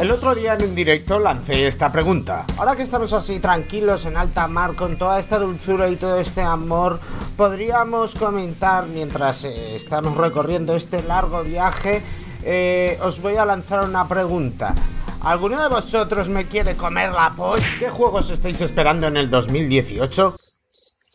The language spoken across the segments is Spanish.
El otro día en un directo lancé esta pregunta. Ahora que estamos así tranquilos en alta mar con toda esta dulzura y todo este amor, podríamos comentar mientras eh, estamos recorriendo este largo viaje, eh, os voy a lanzar una pregunta. ¿Alguno de vosotros me quiere comer la polla? ¿Qué juegos estáis esperando en el 2018?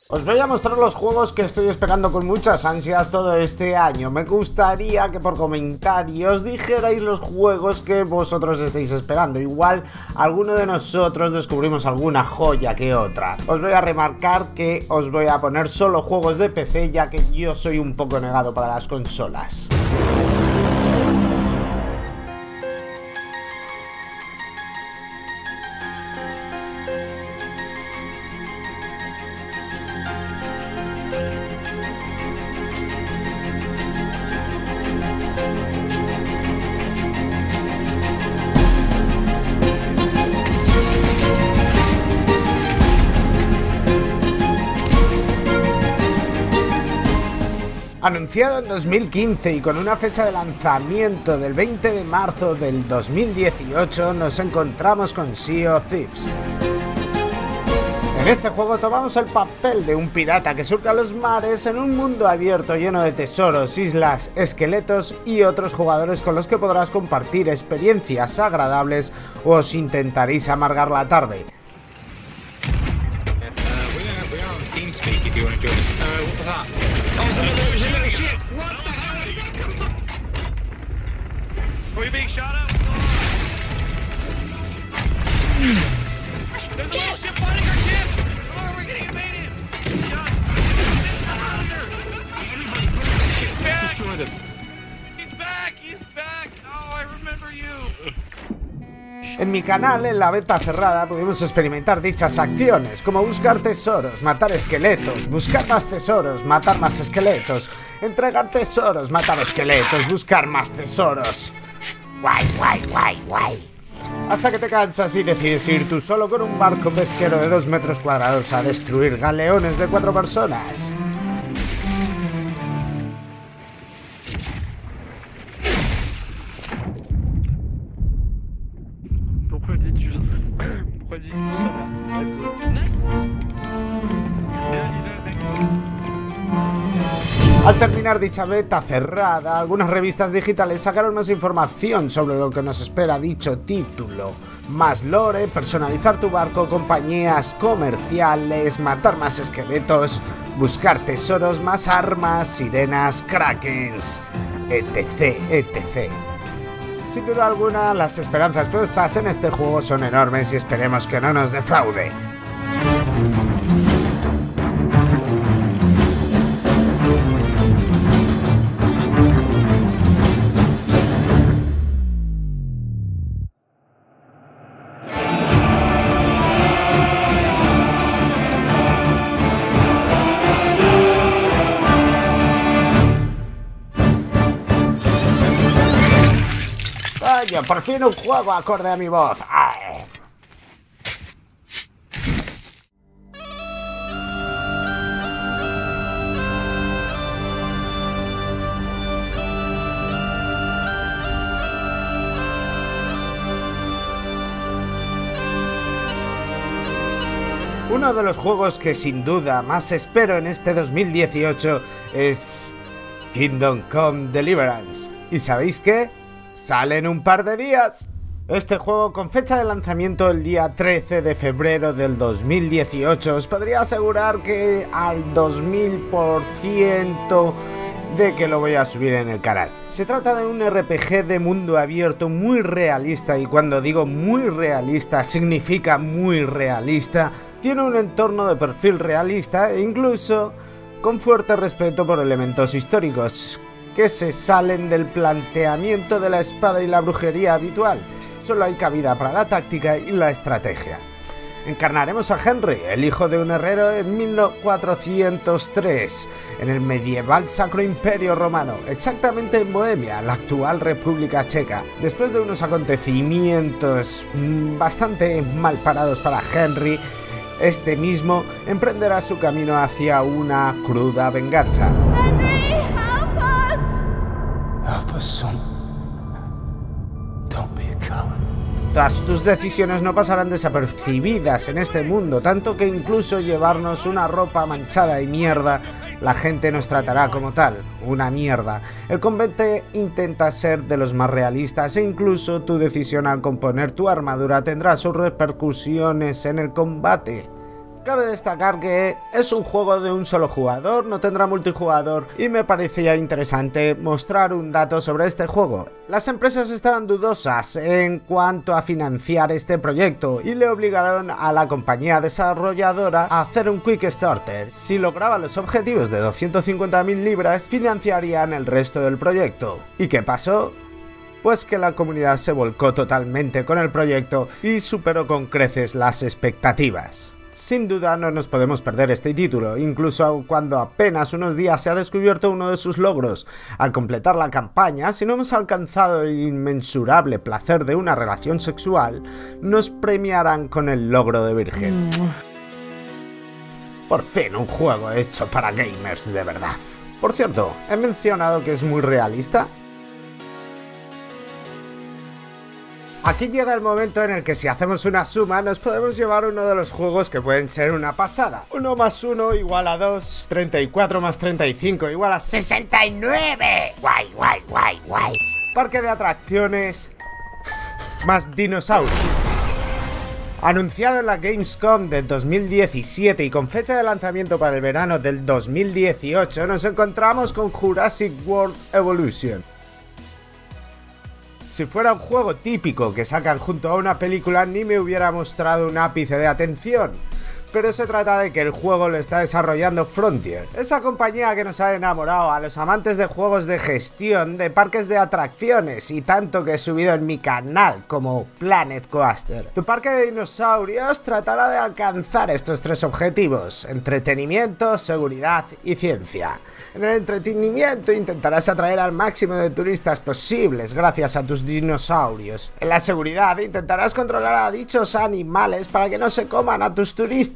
Os voy a mostrar los juegos que estoy esperando con muchas ansias todo este año. Me gustaría que por comentarios dijerais los juegos que vosotros estáis esperando. Igual alguno de nosotros descubrimos alguna joya que otra. Os voy a remarcar que os voy a poner solo juegos de PC ya que yo soy un poco negado para las consolas. Anunciado en 2015 y con una fecha de lanzamiento del 20 de marzo del 2018, nos encontramos con Sea of Thieves. En este juego tomamos el papel de un pirata que surca los mares en un mundo abierto lleno de tesoros, islas, esqueletos y otros jugadores con los que podrás compartir experiencias agradables o os intentaréis amargar la tarde. Are we being shot at? There's a little ship fighting our ship! We're getting invaded! Shot! Get shot out of here! He's back! He's back! He's back! Oh, I remember you! En mi canal, en la beta cerrada, pudimos experimentar dichas acciones, como buscar tesoros, matar esqueletos, buscar más tesoros, matar más esqueletos, entregar tesoros, matar esqueletos, buscar más tesoros. Guay, guay, guay, guay. Hasta que te cansas y decides ir tú solo con un barco pesquero de dos metros cuadrados a destruir galeones de cuatro personas. Al terminar dicha beta cerrada, algunas revistas digitales sacaron más información sobre lo que nos espera dicho título. Más lore, personalizar tu barco, compañías comerciales, matar más esqueletos, buscar tesoros, más armas, sirenas, krakens, etc, etc. Sin duda alguna, las esperanzas puestas en este juego son enormes y esperemos que no nos defraude. Por fin un juego acorde a mi voz. Uno de los juegos que sin duda más espero en este 2018 es Kingdom Come Deliverance. ¿Y sabéis qué? Sale en un par de días. Este juego con fecha de lanzamiento el día 13 de febrero del 2018 os podría asegurar que al 2000% de que lo voy a subir en el canal. Se trata de un RPG de mundo abierto muy realista y cuando digo muy realista significa muy realista. Tiene un entorno de perfil realista e incluso con fuerte respeto por elementos históricos que se salen del planteamiento de la espada y la brujería habitual. Solo hay cabida para la táctica y la estrategia. Encarnaremos a Henry, el hijo de un herrero en 1403, en el medieval Sacro Imperio Romano, exactamente en Bohemia, la actual República Checa. Después de unos acontecimientos mm, bastante mal parados para Henry, este mismo emprenderá su camino hacia una cruda venganza. Son. Todas tus decisiones no pasarán desapercibidas en este mundo, tanto que incluso llevarnos una ropa manchada y mierda, la gente nos tratará como tal, una mierda. El combate intenta ser de los más realistas e incluso tu decisión al componer tu armadura tendrá sus repercusiones en el combate. Cabe destacar que es un juego de un solo jugador, no tendrá multijugador y me parecía interesante mostrar un dato sobre este juego. Las empresas estaban dudosas en cuanto a financiar este proyecto y le obligaron a la compañía desarrolladora a hacer un Quick Starter. Si lograba los objetivos de 250.000 libras, financiarían el resto del proyecto. ¿Y qué pasó? pues que la comunidad se volcó totalmente con el proyecto y superó con creces las expectativas. Sin duda no nos podemos perder este título, incluso cuando apenas unos días se ha descubierto uno de sus logros. Al completar la campaña, si no hemos alcanzado el inmensurable placer de una relación sexual, nos premiarán con el logro de virgen. Por fin un juego hecho para gamers de verdad. Por cierto, he mencionado que es muy realista. Aquí llega el momento en el que si hacemos una suma nos podemos llevar uno de los juegos que pueden ser una pasada. 1 más 1 igual a 2, 34 más 35 igual a 69. Guay, guay, guay, guay. Parque de atracciones más dinosaurio. Anunciado en la Gamescom del 2017 y con fecha de lanzamiento para el verano del 2018, nos encontramos con Jurassic World Evolution. Si fuera un juego típico que sacan junto a una película, ni me hubiera mostrado un ápice de atención. Pero se trata de que el juego lo está desarrollando Frontier, esa compañía que nos ha enamorado a los amantes de juegos de gestión, de parques de atracciones y tanto que he subido en mi canal como Planet Coaster. Tu parque de dinosaurios tratará de alcanzar estos tres objetivos, entretenimiento, seguridad y ciencia. En el entretenimiento intentarás atraer al máximo de turistas posibles gracias a tus dinosaurios. En la seguridad intentarás controlar a dichos animales para que no se coman a tus turistas.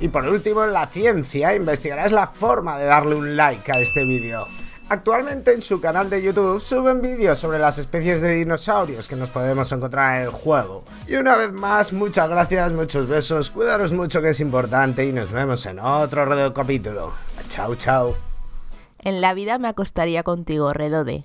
Y por último, en la ciencia, investigarás la forma de darle un like a este vídeo. Actualmente en su canal de YouTube suben vídeos sobre las especies de dinosaurios que nos podemos encontrar en el juego. Y una vez más, muchas gracias, muchos besos, cuidaros mucho que es importante y nos vemos en otro redo capítulo. Chao, chao. En la vida me acostaría contigo, Redode.